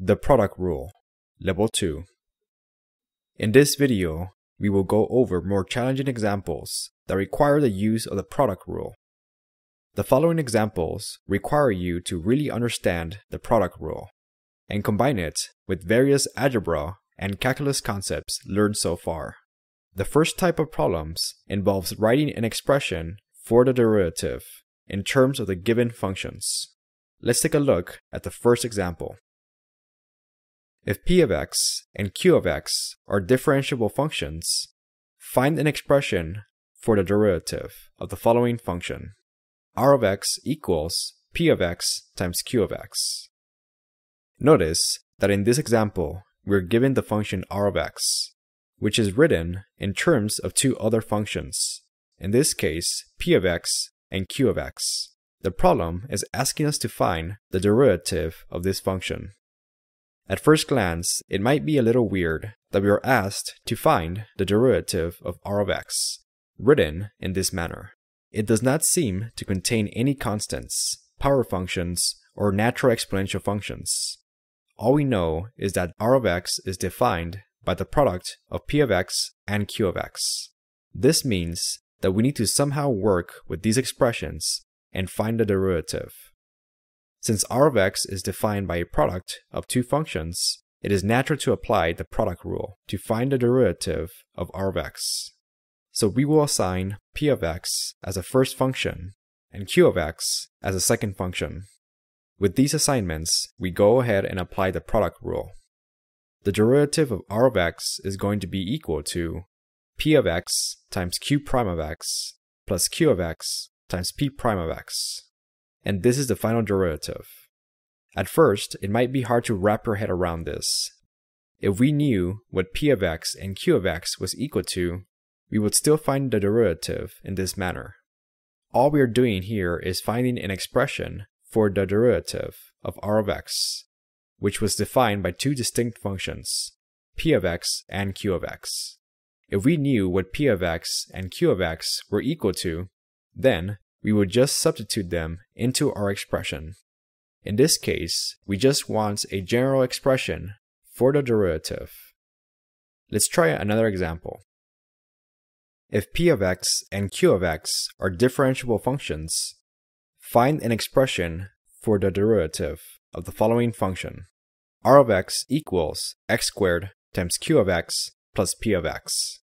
The product rule, level 2. In this video, we will go over more challenging examples that require the use of the product rule. The following examples require you to really understand the product rule and combine it with various algebra and calculus concepts learned so far. The first type of problems involves writing an expression for the derivative in terms of the given functions. Let's take a look at the first example. If p of x and q of x are differentiable functions, find an expression for the derivative of the following function. r of x equals p of x times q of x. Notice that in this example, we're given the function r of x, which is written in terms of two other functions, in this case, p of x and q of x. The problem is asking us to find the derivative of this function. At first glance, it might be a little weird that we are asked to find the derivative of r of x, written in this manner. It does not seem to contain any constants, power functions, or natural exponential functions. All we know is that r of x is defined by the product of p of x and q of x. This means that we need to somehow work with these expressions and find the derivative. Since r of x is defined by a product of two functions, it is natural to apply the product rule to find the derivative of r of x. So we will assign p of x as a first function and q of x as a second function. With these assignments, we go ahead and apply the product rule. The derivative of r of x is going to be equal to p of x times q prime of x plus q of x times p prime of x. And this is the final derivative. At first, it might be hard to wrap your head around this. If we knew what p of x and q of x was equal to, we would still find the derivative in this manner. All we are doing here is finding an expression for the derivative of r of x, which was defined by two distinct functions, p of x and q of x. If we knew what p of x and q of x were equal to, then we would just substitute them into our expression. In this case, we just want a general expression for the derivative. Let's try another example. If p of x and q of x are differentiable functions, find an expression for the derivative of the following function. r of x equals x squared times q of x plus p of x.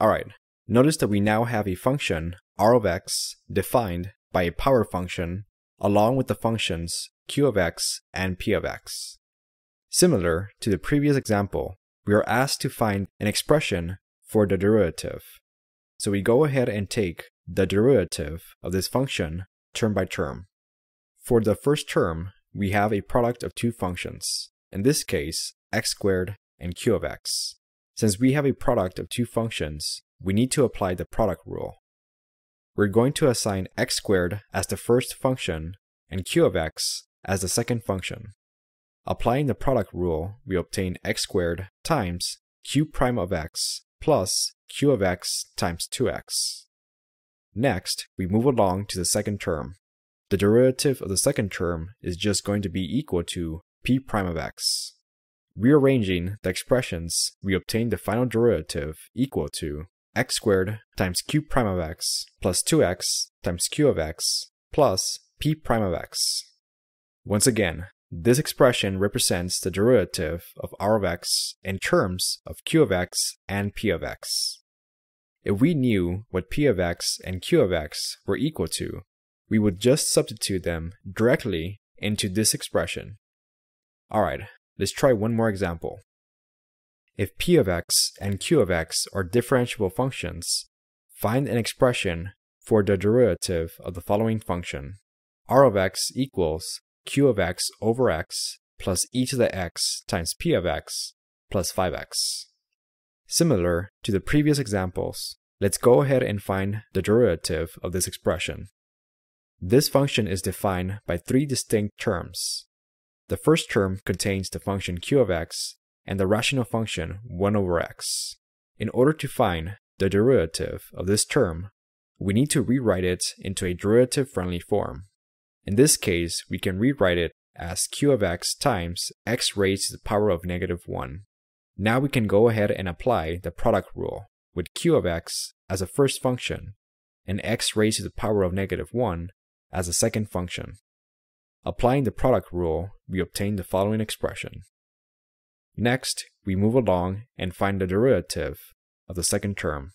Alright, notice that we now have a function r of x defined by a power function along with the functions q of x and p of x. Similar to the previous example, we are asked to find an expression for the derivative. So we go ahead and take the derivative of this function term by term. For the first term, we have a product of two functions, in this case, x squared and q of x. Since we have a product of two functions, we need to apply the product rule. We're going to assign x squared as the first function and q of x as the second function. Applying the product rule, we obtain x squared times q prime of x plus q of x times 2x. Next, we move along to the second term. The derivative of the second term is just going to be equal to p prime of x. Rearranging the expressions, we obtain the final derivative equal to x squared times q prime of x plus 2x times q of x plus p prime of x. Once again, this expression represents the derivative of r of x in terms of q of x and p of x. If we knew what p of x and q of x were equal to, we would just substitute them directly into this expression. Alright, Let's try one more example. If p of x and q of x are differentiable functions, find an expression for the derivative of the following function. r of x equals q of x over x plus e to the x times p of x plus 5x. Similar to the previous examples, let's go ahead and find the derivative of this expression. This function is defined by three distinct terms. The first term contains the function q of x and the rational function 1 over x. In order to find the derivative of this term, we need to rewrite it into a derivative-friendly form. In this case, we can rewrite it as q of x times x raised to the power of negative 1. Now we can go ahead and apply the product rule with q of x as a first function and x raised to the power of negative 1 as a second function. Applying the product rule, we obtain the following expression. Next, we move along and find the derivative of the second term.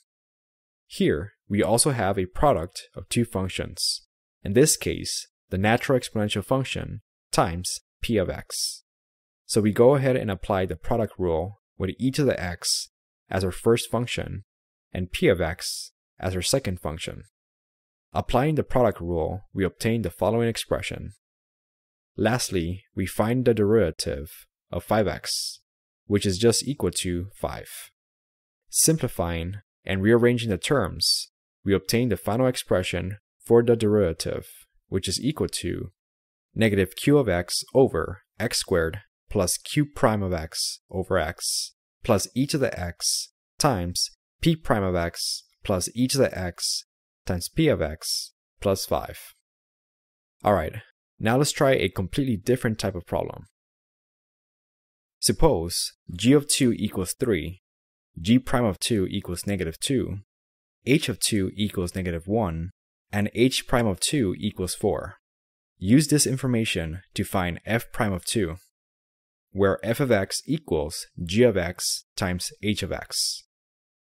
Here, we also have a product of two functions. In this case, the natural exponential function times p of x. So we go ahead and apply the product rule with e to the x as our first function and p of x as our second function. Applying the product rule, we obtain the following expression. Lastly, we find the derivative of 5x, which is just equal to 5. Simplifying and rearranging the terms, we obtain the final expression for the derivative, which is equal to negative q of x over x squared plus q prime of x over x plus e to the x times p prime of x plus e to the x times p of x plus 5. Alright, now let's try a completely different type of problem. Suppose g of 2 equals 3, g prime of 2 equals negative 2, h of 2 equals negative 1, and h prime of 2 equals 4. Use this information to find f prime of 2, where f of x equals g of x times h of x.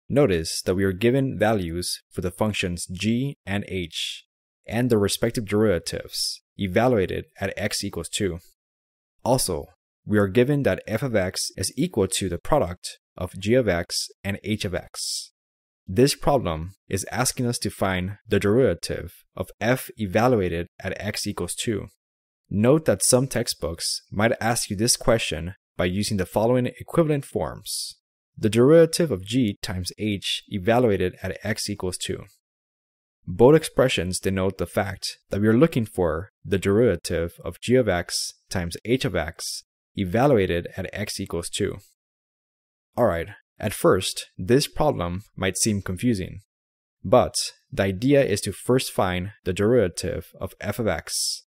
Notice that we are given values for the functions g and h, and their respective derivatives, evaluated at x equals 2. Also, we are given that f of x is equal to the product of g of x and h of x. This problem is asking us to find the derivative of f evaluated at x equals 2. Note that some textbooks might ask you this question by using the following equivalent forms. The derivative of g times h evaluated at x equals 2. Both expressions denote the fact that we are looking for the derivative of g of x times h of x evaluated at x equals 2. Alright, at first, this problem might seem confusing, but the idea is to first find the derivative of f of x.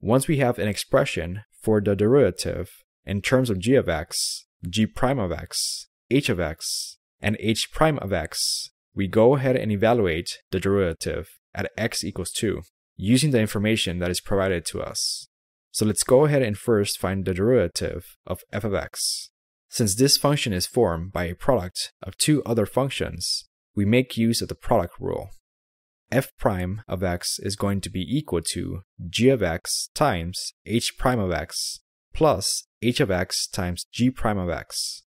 Once we have an expression for the derivative in terms of g of x, g prime of x, h of x, and h prime of x, we go ahead and evaluate the derivative at x equals 2 using the information that is provided to us. So let's go ahead and first find the derivative of f of x. Since this function is formed by a product of two other functions, we make use of the product rule. f prime of x is going to be equal to g of x times h prime of x plus h of x times g prime of x.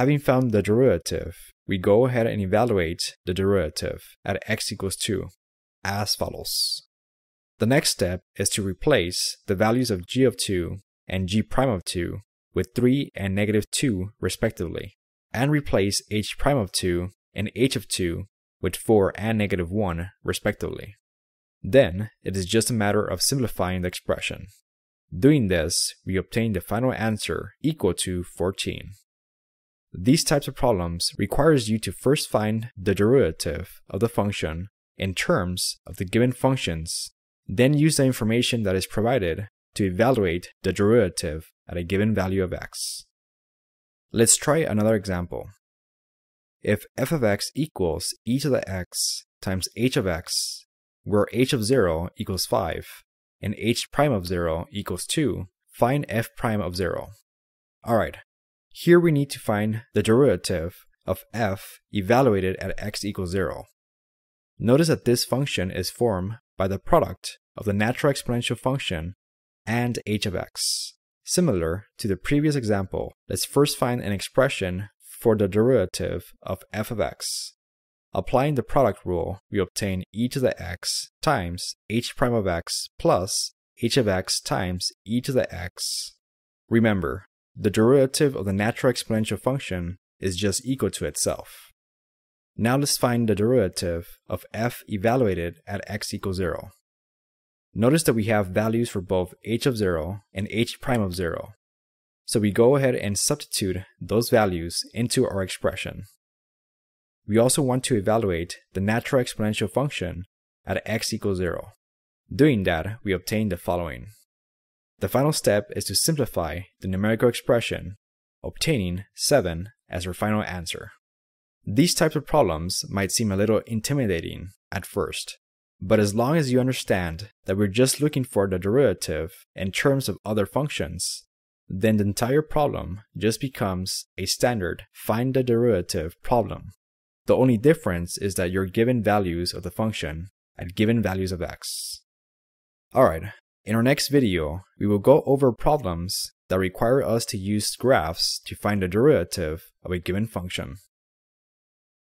Having found the derivative, we go ahead and evaluate the derivative at x equals 2 as follows. The next step is to replace the values of g of 2 and g prime of 2 with 3 and negative 2 respectively, and replace h prime of 2 and h of 2 with 4 and negative 1 respectively. Then, it is just a matter of simplifying the expression. Doing this, we obtain the final answer equal to 14. These types of problems requires you to first find the derivative of the function in terms of the given functions, then use the information that is provided to evaluate the derivative at a given value of x. Let's try another example. If f of x equals e to the x times h of x, where h of 0 equals 5 and h prime of 0 equals 2, find f prime of 0. Alright, here we need to find the derivative of f evaluated at x equals 0. Notice that this function is formed by the product of the natural exponential function and h of x. Similar to the previous example, let's first find an expression for the derivative of f of x. Applying the product rule, we obtain e to the x times h prime of x plus h of x times e to the x. Remember, the derivative of the natural exponential function is just equal to itself. Now let's find the derivative of f evaluated at x equals 0. Notice that we have values for both h of 0 and h prime of 0. So we go ahead and substitute those values into our expression. We also want to evaluate the natural exponential function at x equals 0. Doing that, we obtain the following. The final step is to simplify the numerical expression, obtaining 7 as our final answer. These types of problems might seem a little intimidating at first, but as long as you understand that we're just looking for the derivative in terms of other functions, then the entire problem just becomes a standard find the derivative problem. The only difference is that you're given values of the function at given values of x. Alright, in our next video, we will go over problems that require us to use graphs to find the derivative of a given function.